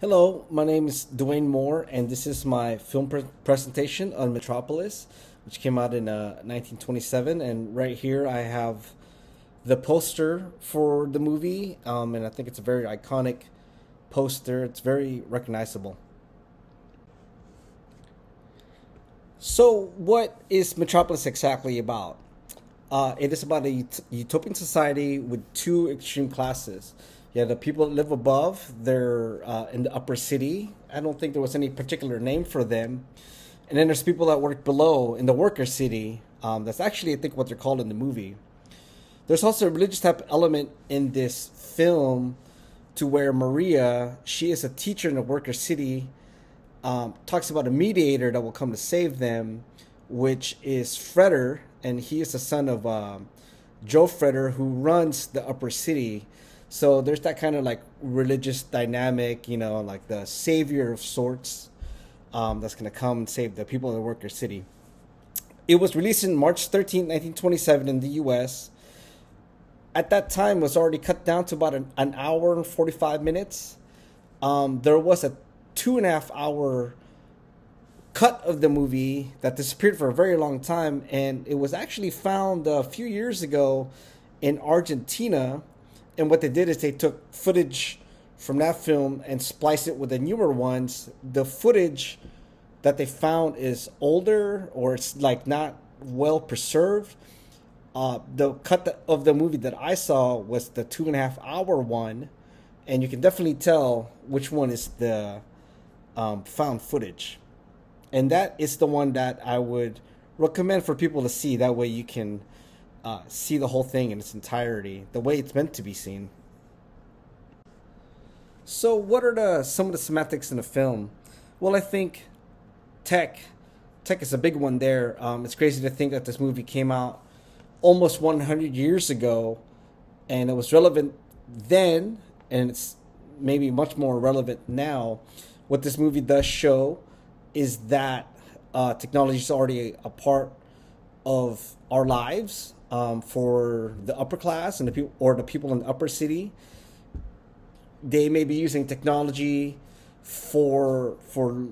Hello, my name is Duane Moore, and this is my film pre- presentation on Metropolis, which came out in uh, 1927. And right here, I have the poster for the movie, um, and I think it's a very iconic poster. It's very recognizable. So, what is Metropolis exactly about? Uh, it is about a ut- utopian society with two extreme classes. Yeah, the people that live above, they're uh, in the upper city. I don't think there was any particular name for them. And then there's people that work below in the worker city. Um, that's actually, I think, what they're called in the movie. There's also a religious type element in this film to where Maria, she is a teacher in the worker city, um, talks about a mediator that will come to save them, which is Freder, and he is the son of uh, Joe Freder, who runs the upper city. So there's that kind of like religious dynamic, you know, like the savior of sorts um, that's going to come and save the people of the worker city. It was released in March 13, 1927 in the US. At that time was already cut down to about an, an hour and 45 minutes. Um, there was a two and a half hour cut of the movie that disappeared for a very long time, and it was actually found a few years ago in Argentina. And what they did is they took footage from that film and spliced it with the newer ones. The footage that they found is older or it's like not well preserved. Uh, the cut of the movie that I saw was the two and a half hour one, and you can definitely tell which one is the um, found footage and that is the one that I would recommend for people to see. That way, you can uh, see the whole thing in its entirety, the way it's meant to be seen. So, what are the some of the semantics in the film? Well, I think tech, tech is a big one there. Um, it's crazy to think that this movie came out almost 100 years ago, and it was relevant then, and it's maybe much more relevant now. What this movie does show is that uh, technology is already a part of our lives um, for the upper class and the people or the people in the upper city. They may be using technology for for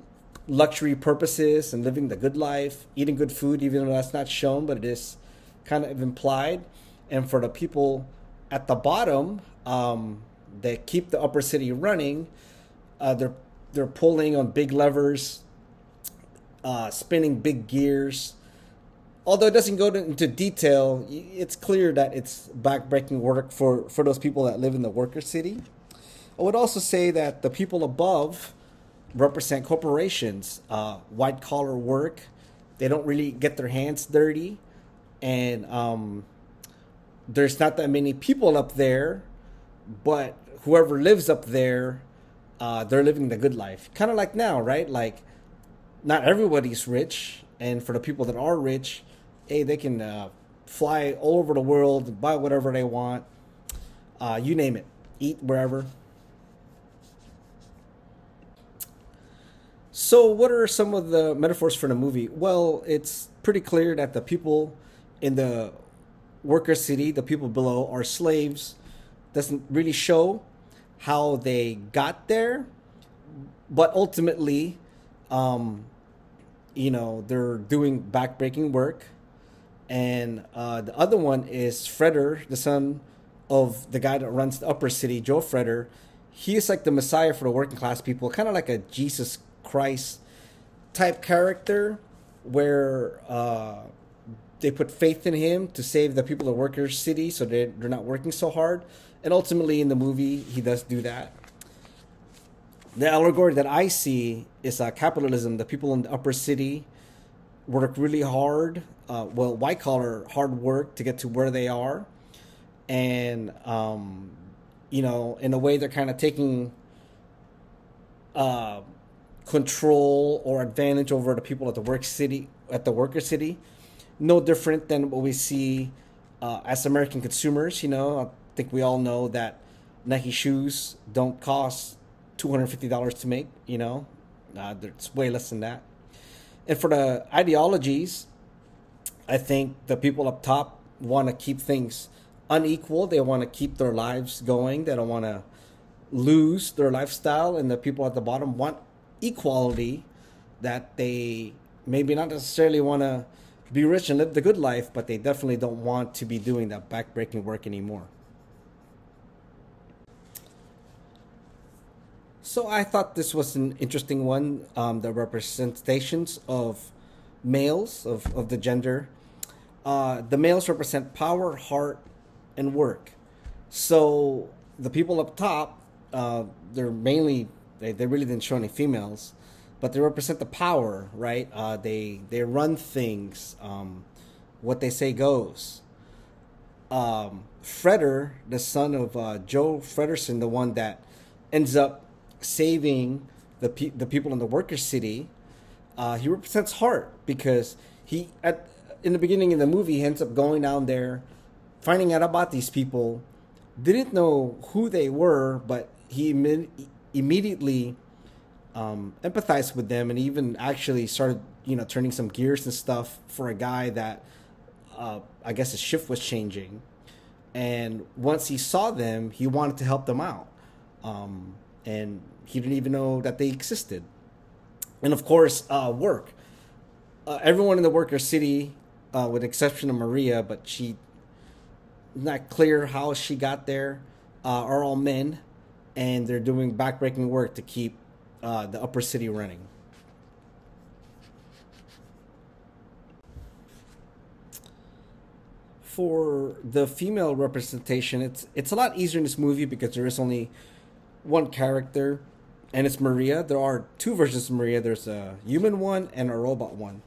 luxury purposes and living the good life, eating good food, even though that's not shown, but it is kind of implied. And for the people at the bottom um, that keep the upper city running, uh, they're they're pulling on big levers uh, spinning big gears. Although it doesn't go into detail, it's clear that it's backbreaking work for, for those people that live in the worker city. I would also say that the people above represent corporations, uh, white collar work. They don't really get their hands dirty, and um, there's not that many people up there. But whoever lives up there, uh, they're living the good life. Kind of like now, right? Like not everybody's rich, and for the people that are rich, hey, they can uh, fly all over the world, buy whatever they want, uh, you name it, eat wherever. So, what are some of the metaphors for the movie? Well, it's pretty clear that the people in the worker city, the people below, are slaves. Doesn't really show how they got there, but ultimately, um, you know they're doing backbreaking work and uh, the other one is Freder, the son of the guy that runs the upper city, Joe Freder. He is like the messiah for the working class people, kind of like a Jesus Christ type character, where uh, they put faith in him to save the people of worker city, so they they're not working so hard. And ultimately, in the movie, he does do that the allegory that I see is uh, capitalism. The people in the upper city work really hard, uh, well, white collar hard work to get to where they are, and um, you know, in a way, they're kind of taking uh, control or advantage over the people at the work city, at the worker city. No different than what we see uh, as American consumers. You know, I think we all know that Nike shoes don't cost $250 to make, you know, uh, it's way less than that. And for the ideologies, I think the people up top want to keep things unequal. They want to keep their lives going. They don't want to lose their lifestyle, and the people at the bottom want equality that they maybe not necessarily want to be rich and live the good life, but they definitely don't want to be doing that backbreaking work anymore. So I thought this was an interesting one. Um, the representations of males of, of the gender. Uh, the males represent power, heart, and work. So the people up top, uh, they're mainly they, they really didn't show any females but they represent the power, right? Uh, they they run things. Um, what they say goes. Um, Freder, the son of uh, Joe Fredersen, the one that ends up saving the pe- the people in the worker city, uh, he represents heart because he at in the beginning of the movie he ends up going down there, finding out about these people, didn't know who they were, but he Im- immediately um, empathized with them and even actually started, you know, turning some gears and stuff for a guy that uh, I guess his shift was changing. And once he saw them, he wanted to help them out. Um, and he didn't even know that they existed. And of course, uh, work. Uh, everyone in the worker city, uh, with exception of Maria, but she not clear how she got there, uh, are all men, and they're doing backbreaking work to keep uh, the upper city running. For the female representation, it's it's a lot easier in this movie because there is only one character, and it's Maria. There are two versions of Maria. There's a human one and a robot one.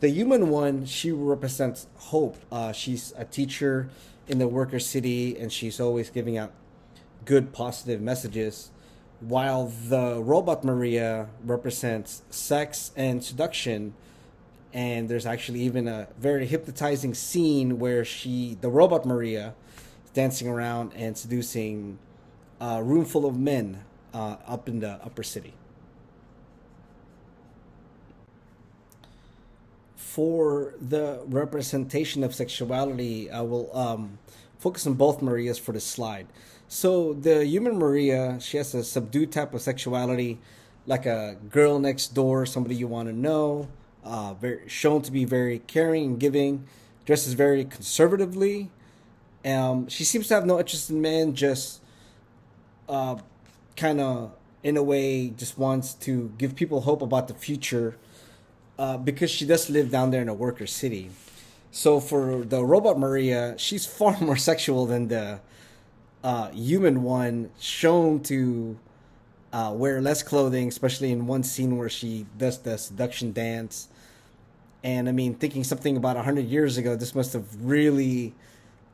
The human one, she represents hope. Uh, she's a teacher in the worker city, and she's always giving out good, positive messages while the robot Maria represents sex and seduction. And there's actually even a very hypnotizing scene where she, the robot Maria, is dancing around and seducing a room full of men uh, up in the upper city. For the representation of sexuality, I will um, focus on both Marias for this slide. So the human Maria, she has a subdued type of sexuality, like a girl next door, somebody you want to know, uh, very shown to be very caring and giving, dresses very conservatively. Um, she seems to have no interest in men, just uh, kind of in a way just wants to give people hope about the future uh, because she does live down there in a worker city. So for the robot Maria, she's far more sexual than the uh, human one shown to uh, wear less clothing, especially in one scene where she does the seduction dance. And I mean, thinking something about hundred years ago, this must have really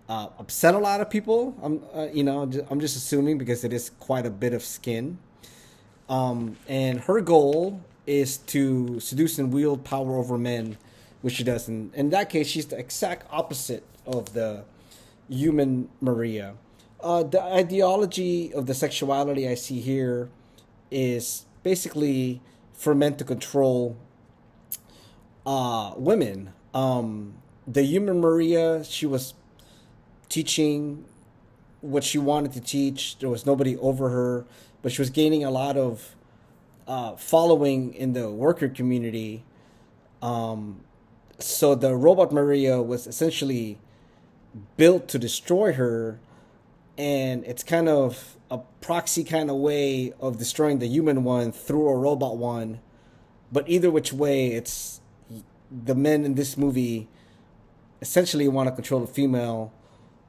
uh, upset a lot of people. I'm, uh, you know, I'm just assuming because it is quite a bit of skin. Um, and her goal is to seduce and wield power over men, which she does. And in that case, she's the exact opposite of the human Maria uh, the ideology of the sexuality I see here is basically for men to control uh, women. Um, the human Maria, she was teaching what she wanted to teach. There was nobody over her, but she was gaining a lot of uh, following in the worker community. Um, so the robot Maria was essentially built to destroy her and it's kind of a proxy kind of way of destroying the human one through a robot one. But either which way, it's the men in this movie essentially want to control the female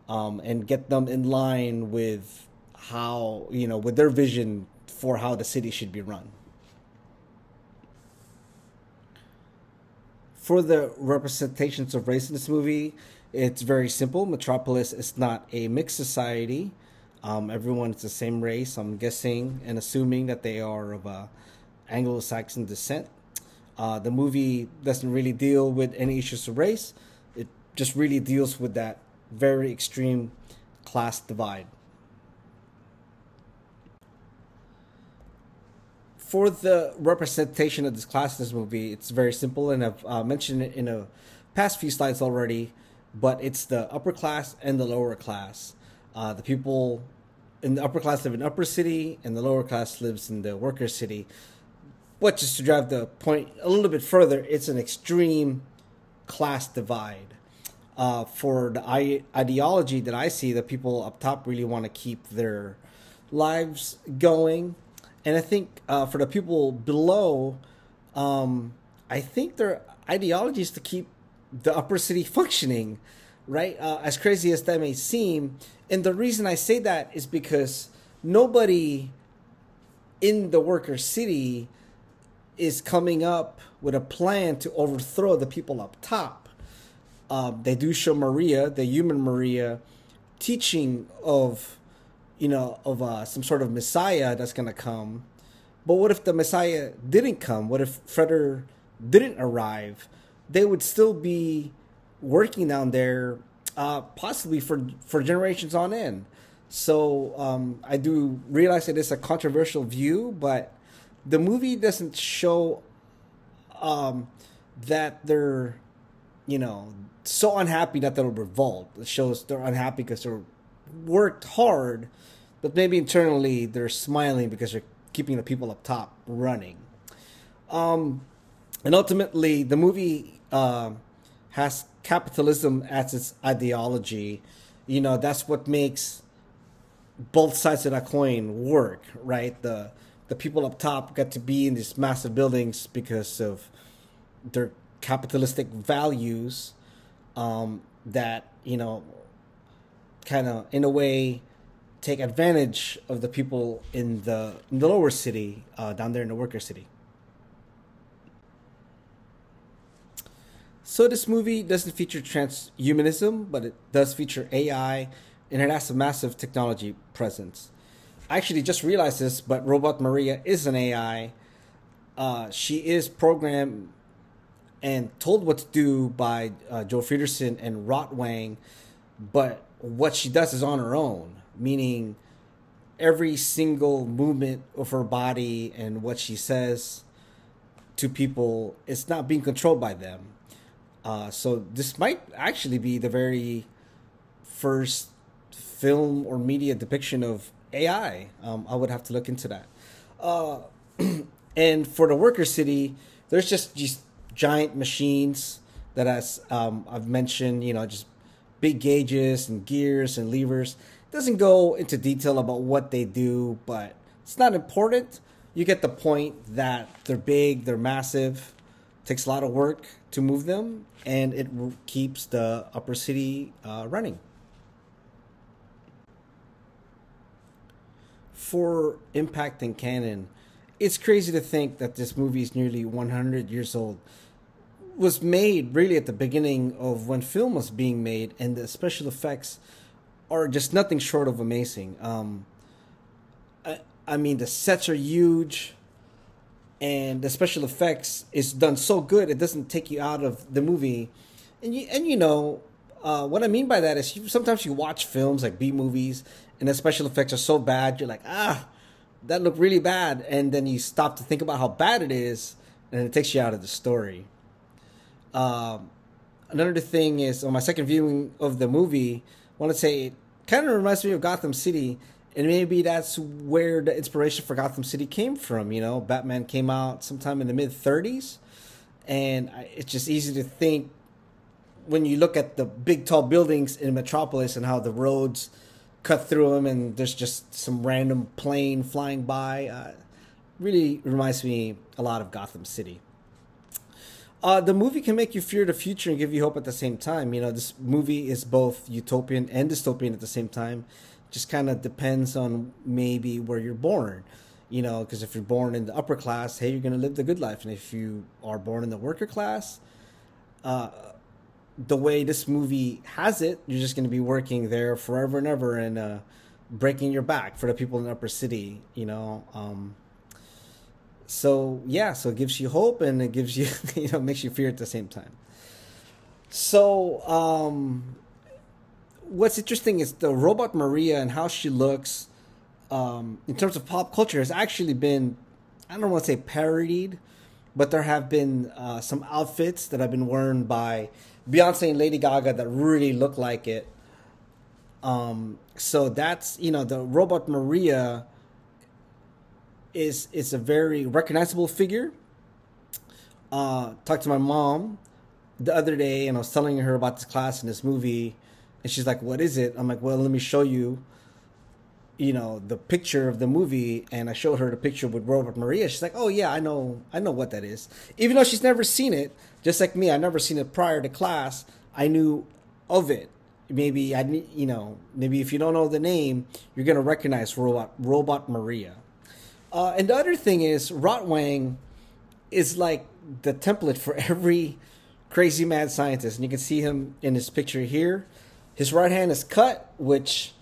um, and get them in line with how you know with their vision for how the city should be run. For the representations of race in this movie, it's very simple. Metropolis is not a mixed society. Um, everyone is the same race. I'm guessing and assuming that they are of uh, Anglo-Saxon descent. Uh, the movie doesn't really deal with any issues of race. It just really deals with that very extreme class divide. For the representation of this class in this movie, it's very simple, and I've uh, mentioned it in a past few slides already but it's the upper class and the lower class. Uh, the people in the upper class live in upper city, and the lower class lives in the worker city. But just to drive the point a little bit further, it's an extreme class divide. Uh, for the I- ideology that I see, the people up top really want to keep their lives going, and I think uh, for the people below, um, I think their ideology is to keep the upper city functioning, right? Uh, as crazy as that may seem, and the reason I say that is because nobody in the worker city is coming up with a plan to overthrow the people up top. Um, they do show Maria, the human Maria, teaching of, you know, of uh, some sort of Messiah that's going to come. But what if the Messiah didn't come? What if Freder didn't arrive? They would still be working down there, uh, possibly for for generations on end. So um, I do realize that it's a controversial view, but the movie doesn't show um, that they're, you know, so unhappy that they'll revolt. It shows they're unhappy because they're worked hard, but maybe internally they're smiling because they're keeping the people up top running. Um, and ultimately, the movie uh, has capitalism as its ideology. You know, that's what makes both sides of that coin work, right? The the people up top get to be in these massive buildings because of their capitalistic values um, that you know kind of in a way take advantage of the people in the in the lower city uh, down there in the worker city so this movie doesn't feature transhumanism but it does feature ai and it has a massive technology presence I actually just realized this, but Robot Maria is an AI. Uh, she is programmed and told what to do by uh, Joe Fredersen and Rotwang, but what she does is on her own, meaning every single movement of her body and what she says to people it's not being controlled by them. Uh, so this might actually be the very first film or media depiction of AI. Um, I would have to look into that. Uh, and for the worker city, there's just these giant machines that, as um, I've mentioned, you know, just big gauges and gears and levers. It doesn't go into detail about what they do, but it's not important. You get the point that they're big, they're massive, takes a lot of work to move them, and it keeps the upper city uh, running. for impact and canon, it's crazy to think that this movie is nearly 100 years old. Was made really at the beginning of when film was being made, and the special effects are just nothing short of amazing. Um, I, I mean, the sets are huge, and the special effects is done so good it doesn't take you out of the movie. And you and you know uh, what I mean by that is you, sometimes you watch films like B movies and the special effects are so bad, you're like, ah, that looked really bad. And then you stop to think about how bad it is, and it takes you out of the story. Um, another thing is on my second viewing of the movie, I want to say it kind of reminds me of Gotham City, and maybe that's where the inspiration for Gotham City came from. You know, Batman came out sometime in the mid 30s, and it's just easy to think when you look at the big tall buildings in Metropolis and how the roads cut through them, and there's just some random plane flying by. Uh, really reminds me a lot of Gotham City. Uh, the movie can make you fear the future and give you hope at the same time. You know, this movie is both utopian and dystopian at the same time. Just kind of depends on maybe where you're born. You know, because if you're born in the upper class, hey, you're going to live the good life. And if you are born in the worker class, uh, the way this movie has it, you're just going to be working there forever and ever and uh, breaking your back for the people in the upper city, you know. Um, so yeah, so it gives you hope and it gives you, you know, makes you fear at the same time. So um, what's interesting is the robot Maria and how she looks um, in terms of pop culture has actually been, I don't want to say parodied, but there have been uh, some outfits that have been worn by Beyonce and Lady Gaga that really look like it. Um, so that's you know the robot Maria is is a very recognizable figure. Uh, talked to my mom the other day, and I was telling her about this class and this movie, and she's like, "What is it?" I'm like, "Well, let me show you." You know the picture of the movie, and I showed her the picture with Robot Maria. She's like, "Oh yeah, I know, I know what that is." Even though she's never seen it, just like me, I never seen it prior to class. I knew of it. Maybe I, you know, maybe if you don't know the name, you're gonna recognize Robot Robot Maria. Uh, and the other thing is, Rotwang is like the template for every crazy mad scientist, and you can see him in his picture here. His right hand is cut, which,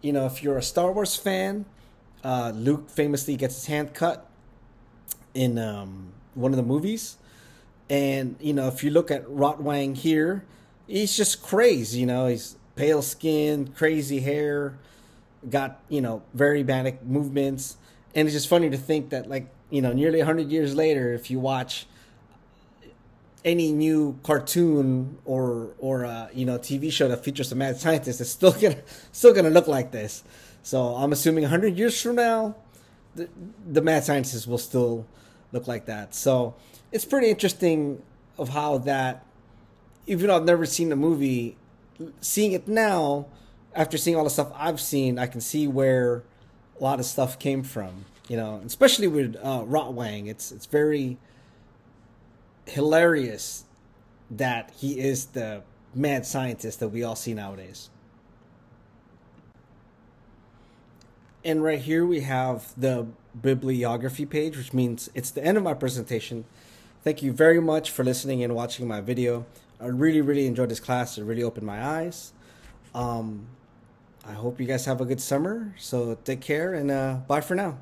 you know, if you're a Star Wars fan, uh, Luke famously gets his hand cut in um, one of the movies. And, you know, if you look at Rotwang here, he's just crazy, you know, he's pale skin, crazy hair, got, you know, very manic movements. And it's just funny to think that, like, you know, nearly 100 years later, if you watch any new cartoon or or uh, you know TV show that features a mad scientist, it's still gonna still gonna look like this. So I'm assuming 100 years from now, the, the mad scientist will still look like that. So it's pretty interesting of how that, even though I've never seen the movie, seeing it now, after seeing all the stuff I've seen, I can see where a lot of stuff came from. You know, especially with uh, Rotwang, it's it's very hilarious that he is the mad scientist that we all see nowadays. And right here we have the bibliography page, which means it's the end of my presentation. Thank you very much for listening and watching my video. I really, really enjoyed this class. It really opened my eyes. Um, I hope you guys have a good summer. So take care and uh, bye for now.